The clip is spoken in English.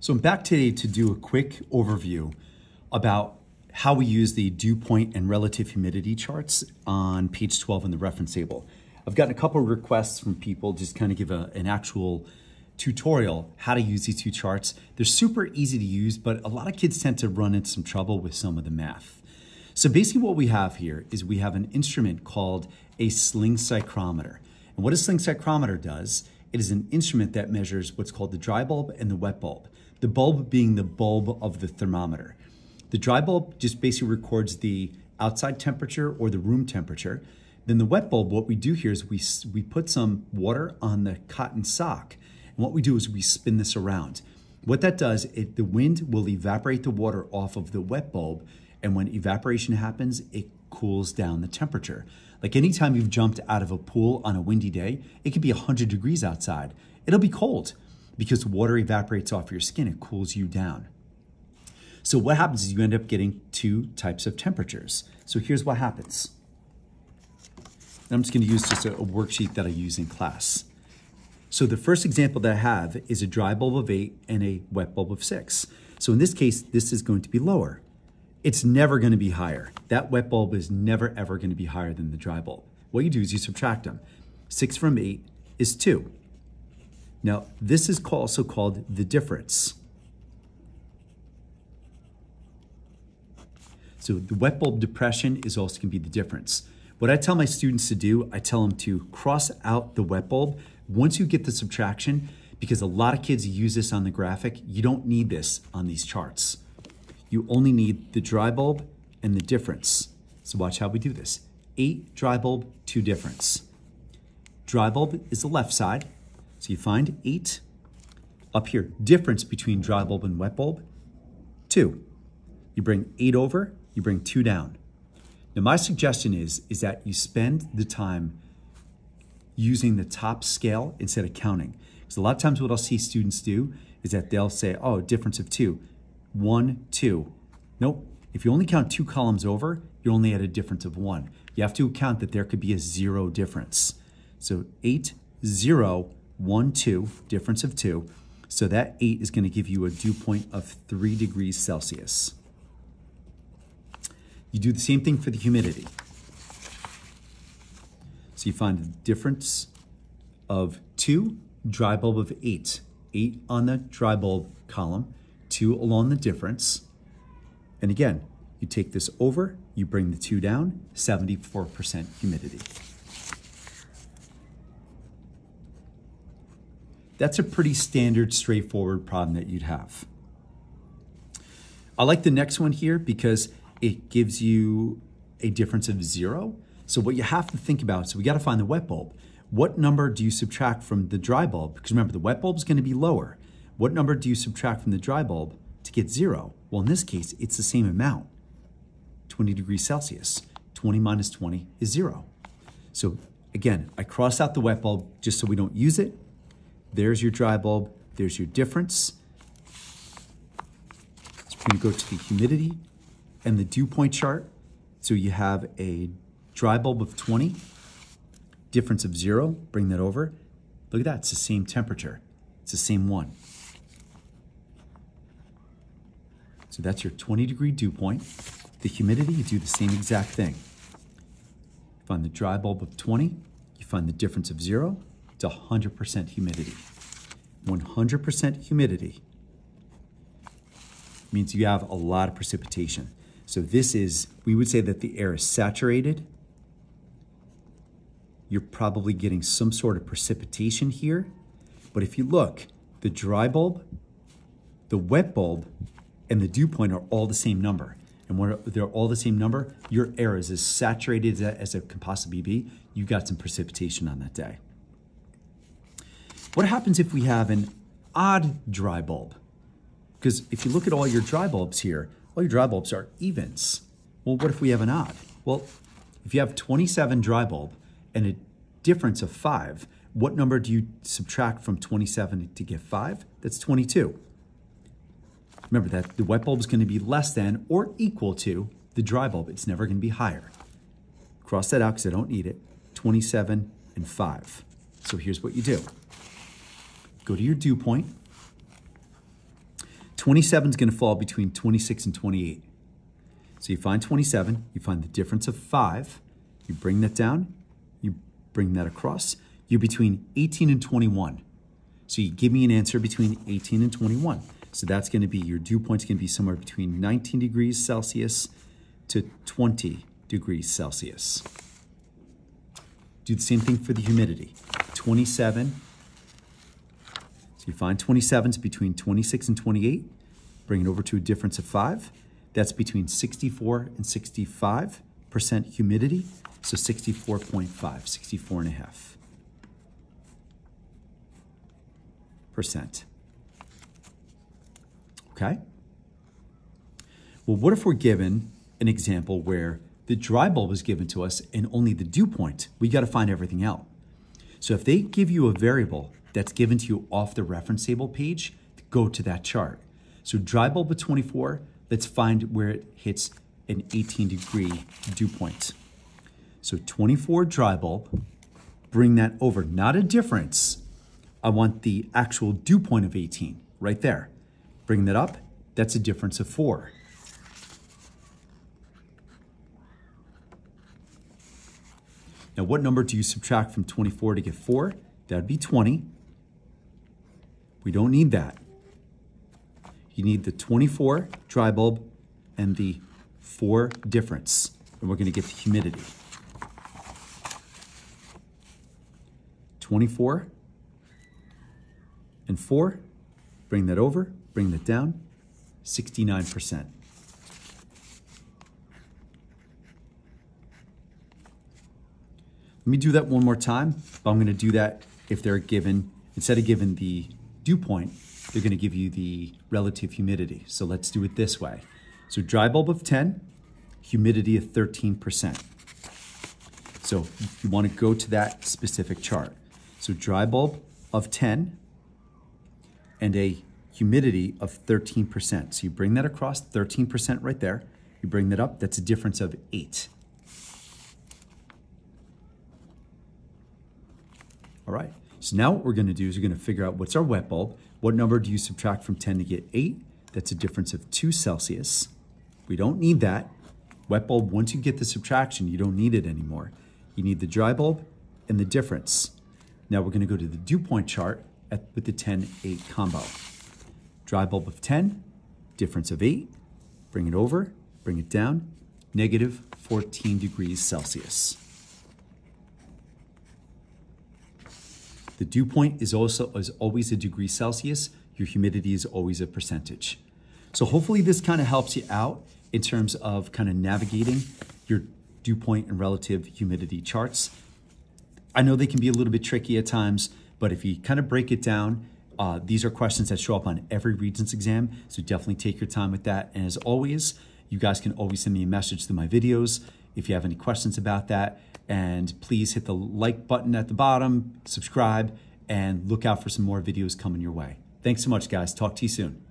So I'm back today to do a quick overview about how we use the dew point and relative humidity charts on page 12 in the reference table. I've gotten a couple requests from people just kind of give a, an actual tutorial how to use these two charts. They're super easy to use, but a lot of kids tend to run into some trouble with some of the math. So basically what we have here is we have an instrument called a sling psychrometer. And what a sling psychrometer does, it is an instrument that measures what's called the dry bulb and the wet bulb the bulb being the bulb of the thermometer. The dry bulb just basically records the outside temperature or the room temperature. Then the wet bulb, what we do here is we, we put some water on the cotton sock. And what we do is we spin this around. What that does, it, the wind will evaporate the water off of the wet bulb. And when evaporation happens, it cools down the temperature. Like anytime you've jumped out of a pool on a windy day, it could be 100 degrees outside. It'll be cold because water evaporates off your skin, it cools you down. So what happens is you end up getting two types of temperatures. So here's what happens. I'm just gonna use just a, a worksheet that I use in class. So the first example that I have is a dry bulb of eight and a wet bulb of six. So in this case, this is going to be lower. It's never gonna be higher. That wet bulb is never ever gonna be higher than the dry bulb. What you do is you subtract them. Six from eight is two. Now, this is also called the difference. So the wet bulb depression is also to be the difference. What I tell my students to do, I tell them to cross out the wet bulb once you get the subtraction, because a lot of kids use this on the graphic. You don't need this on these charts. You only need the dry bulb and the difference. So watch how we do this. Eight dry bulb, two difference. Dry bulb is the left side, so you find 8 up here. Difference between dry bulb and wet bulb, 2. You bring 8 over, you bring 2 down. Now my suggestion is, is that you spend the time using the top scale instead of counting. Because a lot of times what I'll see students do is that they'll say, oh, difference of 2. 1, 2. Nope. If you only count two columns over, you're only at a difference of 1. You have to account that there could be a 0 difference. So 8, 0, 1, 2, difference of 2. So that 8 is going to give you a dew point of 3 degrees Celsius. You do the same thing for the humidity. So you find the difference of 2, dry bulb of 8. 8 on the dry bulb column, 2 along the difference. And again, you take this over, you bring the 2 down, 74% humidity. That's a pretty standard, straightforward problem that you'd have. I like the next one here because it gives you a difference of zero. So what you have to think about, so we got to find the wet bulb. What number do you subtract from the dry bulb? Because remember, the wet bulb is going to be lower. What number do you subtract from the dry bulb to get zero? Well, in this case, it's the same amount, 20 degrees Celsius. 20 minus 20 is zero. So again, I cross out the wet bulb just so we don't use it. There's your dry bulb. There's your difference. So we're going to go to the humidity and the dew point chart. So you have a dry bulb of 20, difference of zero, bring that over. Look at that, it's the same temperature. It's the same one. So that's your 20 degree dew point. The humidity, you do the same exact thing. Find the dry bulb of 20, you find the difference of zero, to 100% humidity. 100% humidity means you have a lot of precipitation. So this is, we would say that the air is saturated. You're probably getting some sort of precipitation here. But if you look, the dry bulb, the wet bulb, and the dew point are all the same number. And when they're all the same number, your air is as saturated as it can possibly be. You got some precipitation on that day. What happens if we have an odd dry bulb? Because if you look at all your dry bulbs here, all your dry bulbs are evens. Well, what if we have an odd? Well, if you have 27 dry bulb and a difference of 5, what number do you subtract from 27 to get 5? That's 22. Remember that the wet bulb is going to be less than or equal to the dry bulb. It's never going to be higher. Cross that out because I don't need it. 27 and 5. So here's what you do go to your dew point. 27 is going to fall between 26 and 28. So you find 27, you find the difference of 5, you bring that down, you bring that across. You're between 18 and 21. So you give me an answer between 18 and 21. So that's going to be, your dew point's going to be somewhere between 19 degrees Celsius to 20 degrees Celsius. Do the same thing for the humidity. 27, so you find 27 is between 26 and 28, bring it over to a difference of 5. That's between 64 and 65% humidity, so 64.5, 64 and a half. Percent. Okay? Well, what if we're given an example where the dry bulb is given to us and only the dew point? We got to find everything out. So if they give you a variable that's given to you off the reference table page, go to that chart. So dry bulb at 24, let's find where it hits an 18 degree dew point. So 24 dry bulb, bring that over, not a difference. I want the actual dew point of 18 right there. Bring that up, that's a difference of four. Now, what number do you subtract from 24 to get 4? That'd be 20. We don't need that. You need the 24 dry bulb and the 4 difference. And we're going to get the humidity. 24 and 4. Bring that over, bring that down. 69%. Let me do that one more time, but I'm gonna do that if they're given, instead of giving the dew point, they're gonna give you the relative humidity. So let's do it this way. So dry bulb of 10, humidity of 13%. So you wanna go to that specific chart. So dry bulb of 10 and a humidity of 13%. So you bring that across, 13% right there. You bring that up, that's a difference of eight. All right, so now what we're gonna do is we're gonna figure out what's our wet bulb. What number do you subtract from 10 to get eight? That's a difference of two Celsius. We don't need that. Wet bulb, once you get the subtraction, you don't need it anymore. You need the dry bulb and the difference. Now we're gonna go to the dew point chart at, with the 10-8 combo. Dry bulb of 10, difference of 8, bring it over, bring it down, negative 14 degrees Celsius. The dew point is also is always a degree Celsius. Your humidity is always a percentage. So hopefully this kind of helps you out in terms of kind of navigating your dew point and relative humidity charts. I know they can be a little bit tricky at times, but if you kind of break it down, uh, these are questions that show up on every Regents exam, so definitely take your time with that. And as always, you guys can always send me a message through my videos if you have any questions about that. And please hit the like button at the bottom, subscribe, and look out for some more videos coming your way. Thanks so much, guys. Talk to you soon.